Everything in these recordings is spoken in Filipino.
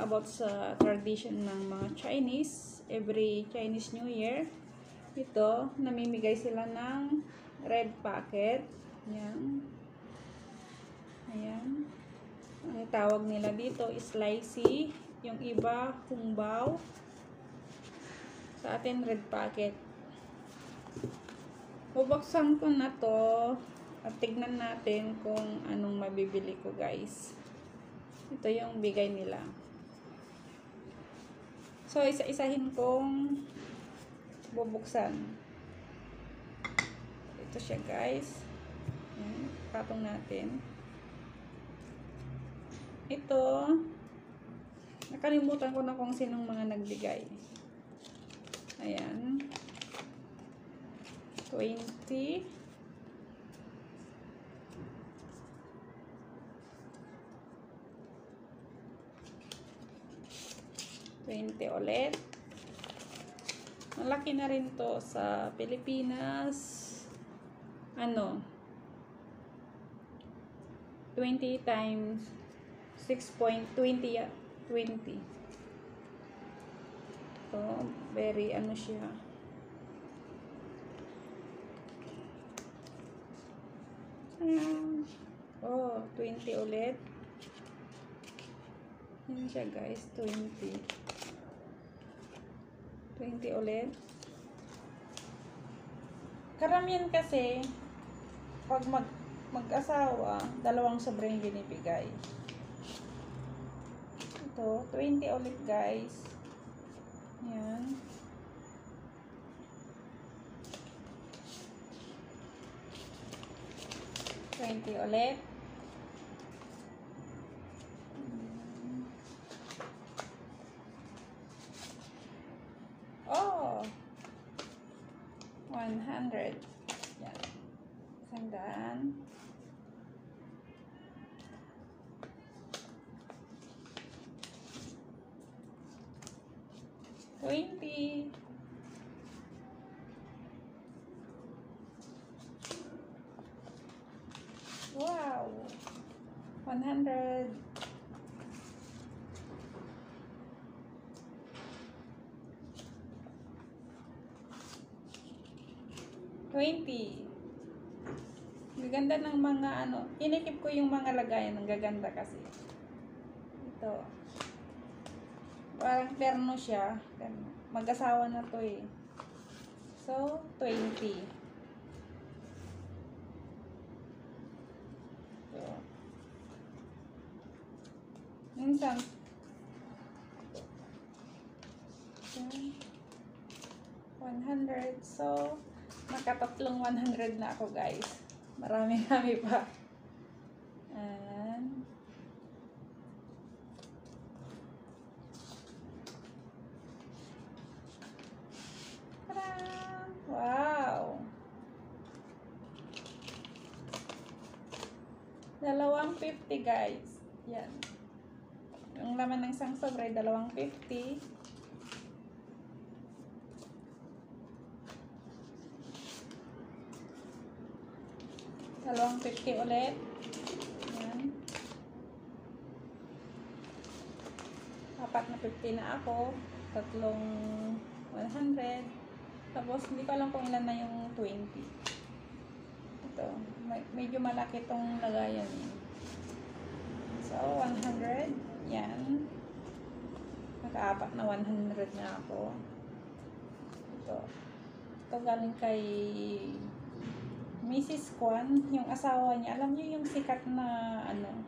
about sa tradition ng mga Chinese. Every Chinese New Year, ito, namimigay sila ng red packet. Yan. Ayan. Ang tawag nila dito is slicey. Yung iba, humbaw. Sa atin, red packet. Bubuksan ko na to at tignan natin kung anong mabibili ko guys. Ito yung bigay nila. So, isa-isahin kong bubuksan. Ito siya guys. Ayan, natin. Ito, nakalimutan ko na kung sinong mga nagbigay. Ayan. 20. Twenty ulit. Malaki na rin to sa Pilipinas. Ano? 20 times 6.20 ya- 20. So, very ano siya. Ayan. Oh, 20 ulit. Yan siya guys, 20. 20 ulit. Karamihan kasi, pag mag, mag-asawa, dalawang sobra yung binibigay. Ito, 20 ulit guys. Yan. Twenty ulit. 20. Wow. 100. Twenty. Gaganda ng mga ano. Inikip ko yung mga lagayan. Ang gaganda kasi. Ito. Parang perno siya. Mag-asawa na to eh. So, 20. So, minsan, okay, 100. So, nakatatlong 100 na ako guys. Marami-rami pa. guys. Yan. Yung laman ng isang sobre, 250. Dalawang 50 ulit. Yan. Apat na 50 na ako. Tatlong 100. Tapos, hindi ko alam kung ilan na yung 20. Ito. Medyo malaki tong lagayan. Eh. So, 100. Yan. Nakaapat na 100 na ako. Ito. Ito galing kay Mrs. Kwan, yung asawa niya. Alam niyo yung sikat na ano.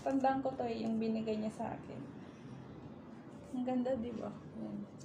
Tandaan ko to eh, yung binigay niya sa akin. Ang ganda, di ba? Yan.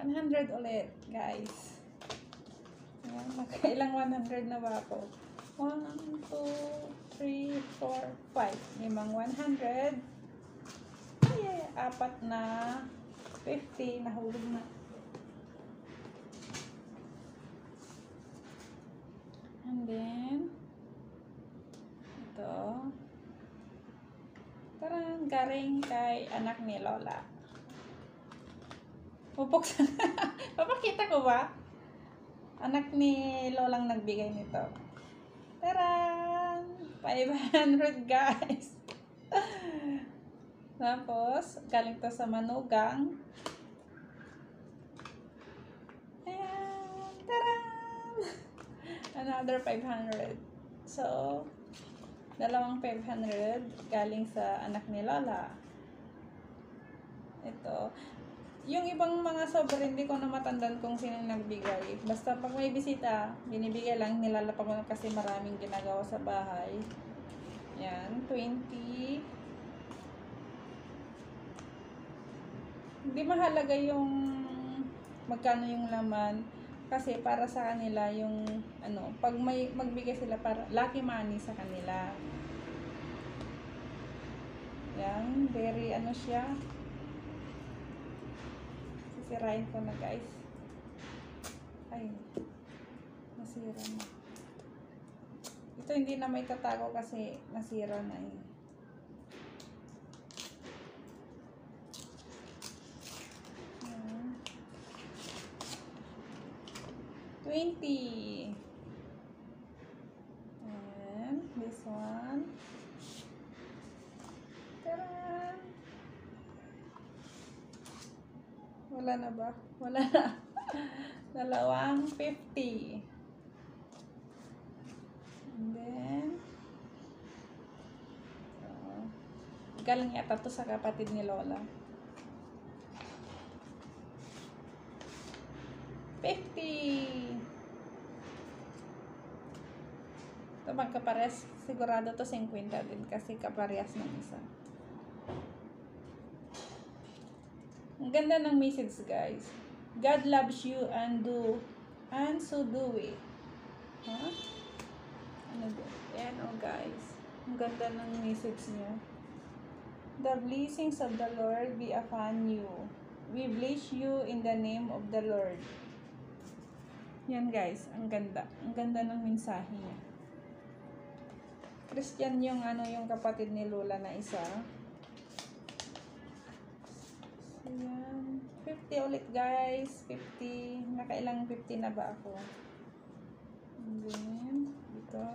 One hundred ulit, guys. Ayan, magkailang 100 na ba ako? 1, 2, 3, 4, 5. Limang 100. Ay, apat na 50. Nahulog na. And then, ito. Parang galing kay anak ni Lola. Pupuksan. Papakita ko ba? Anak ni Lolang nagbigay nito. Taran! 500 guys. Tapos, galing to sa manugang. Ayan. Taran! Another 500. So, dalawang 500 galing sa anak ni Lola. Ito. Yung ibang mga sobre, hindi ko na matandaan kung sino nagbigay. Basta pag may bisita, binibigay lang, nilalapag ko kasi maraming ginagawa sa bahay. Yan, 20. Hindi mahalaga yung magkano yung laman. Kasi para sa kanila yung ano, pag may magbigay sila para lucky money sa kanila. Yan, very ano siya, Sisirain ko na guys. Ay, nasira na. Ito hindi na may tatago kasi nasira na eh. Ayan. 20. And this one. Tara! Wala na ba? Wala na. Dalawang 50. And then, uh, galing yata to sa kapatid ni Lola. 50. Ito magkapares. Sigurado to 50 din kasi kaparehas ng isa. Ang ganda ng message, guys. God loves you and do and so do we. Ha? Ano? Yan, oh guys. Ang ganda ng message niya. The blessings of the Lord be upon you. We bless you in the name of the Lord. Yan guys, ang ganda. Ang ganda ng mensahe niya. Christian yung ano yung kapatid ni Lola na isa. So, yan. 50 ulit guys. 50. Nakailang 50 na ba ako? And then, dito.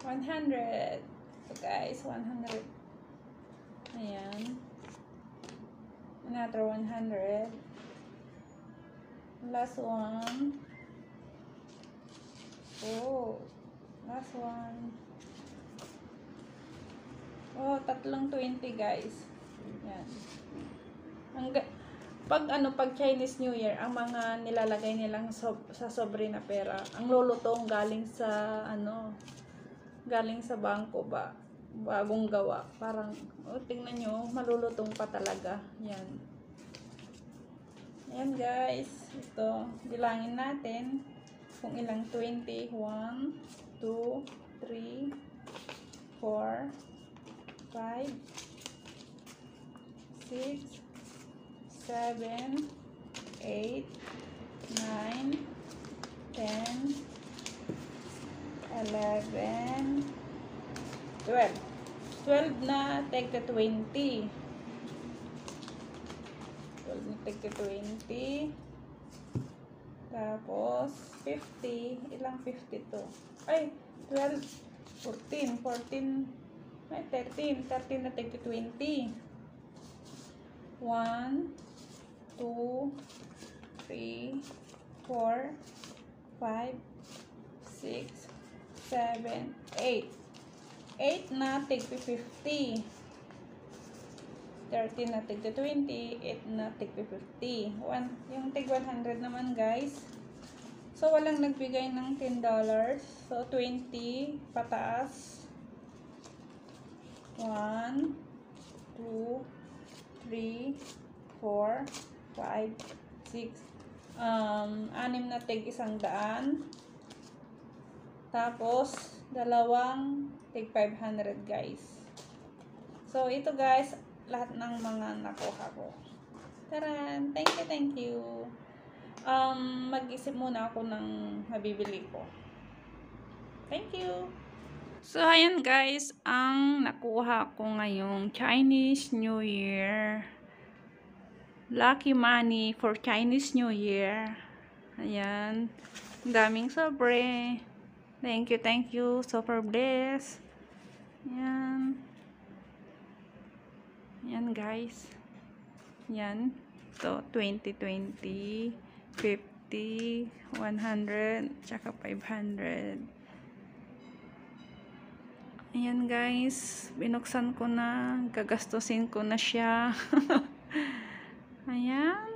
100. So guys, 100. Ayan. Another 100. Last one. Oh. Last one. Oh, tatlong 20 guys. Yan. Ang pag ano pag Chinese New Year, ang mga nilalagay nilang sob- sa sobre na pera, ang lulutong galing sa ano galing sa bangko ba bagong gawa. Parang oh, tingnan nyo, malulutong pa talaga. Yan. Yan guys. Ito, bilangin natin kung ilang 20. 1, 2, 3, 4, 5, 6, 7, 8, 9, 10, 11, 12. 12 na take the 20. 12 na take the 20. Tapos, 50. Ilang 50 to? Ay, 12, 14, 14, ay, 13. 13 na take the 20. 1, 2, 3, 4, 5, 6, 7, 8. 8 na tig 50. 13 na tig 20. 8 na tig 50. One, yung tig 100 naman guys. So, walang nagbigay ng $10. So, 20 pataas. 1, 2, 3, 4, 5, 6, um, anim na tig isang daan. Tapos, dalawang tig 500 guys. So, ito guys, lahat ng mga nakuha ko. Taran! Thank you, thank you. Um, mag-isip muna ako ng mabibili ko. Thank you! So, ayan guys, ang nakuha ko ngayong Chinese New Year. Lucky money for Chinese New Year. Ayan. Ang daming sobre. Thank you, thank you. Super bless. Ayan. Ayan guys. Ayan. So, 2020, 50, 100, tsaka 500. Ayan guys, binuksan ko na, gagastusin ko na siya. Ayan.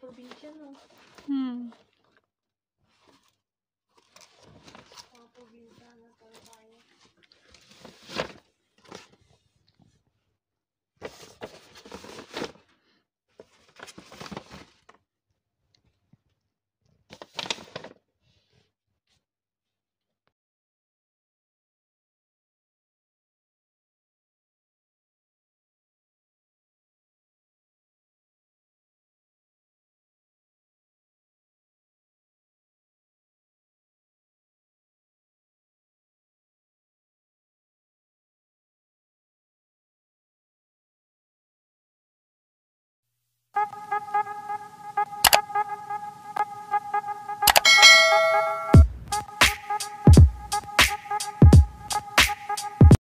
For 明呢？